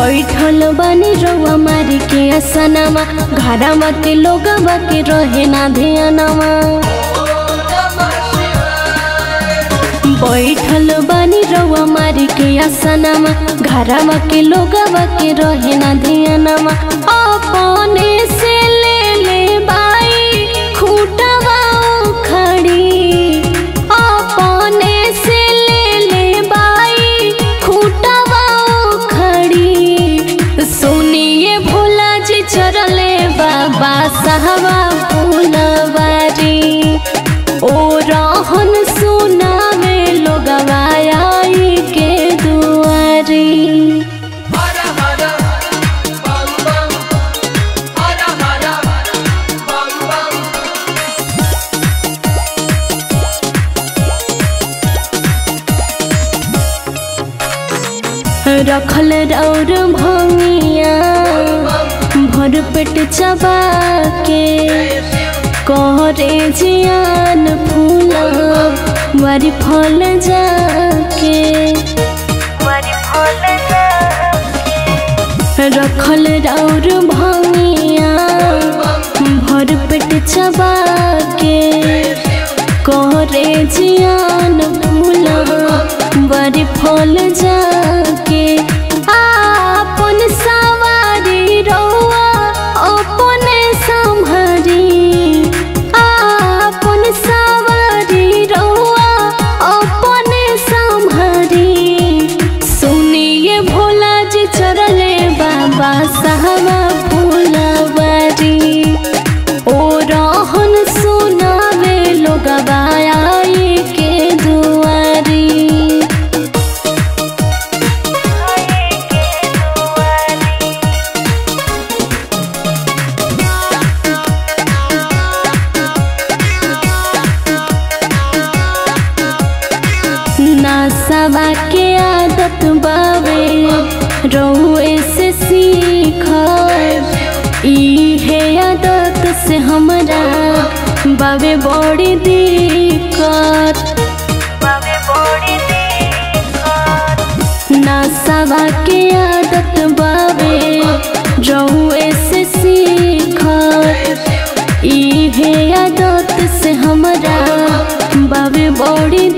बैठल बनी रउआ मारी के असनमा घर के लोग के रहे ना ध्यानवा बैठल बानी रउआ मारी के असनमा घर के लोग के रहे ना ध्यानवा अपने रखल और भंगिया भर पेट चबा के करे जियान फूल वारी फल जाके। रखल और भंगिया भर पेट चबा के करे जियान फूल बड़ी फल जाके नासवा के आदत बावे। रउए से सीख इहे आदत से हमरा बावे बड़ी दिक्कत। नासवा के आदत बावे। रउए से सीख इहे आदत से हमरा बावे बड़ी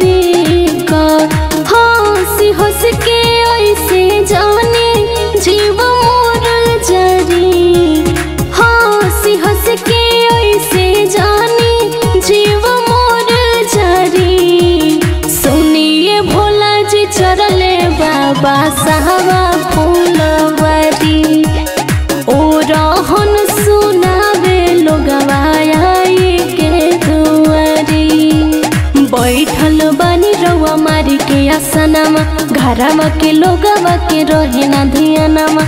बाबा साहबा ओ रहन सुनावे लोगवाई के दुआरी। बैठल बनी रउआ मारी के असनमा घरमा के लोगवा के रहे ना ध्यानमा।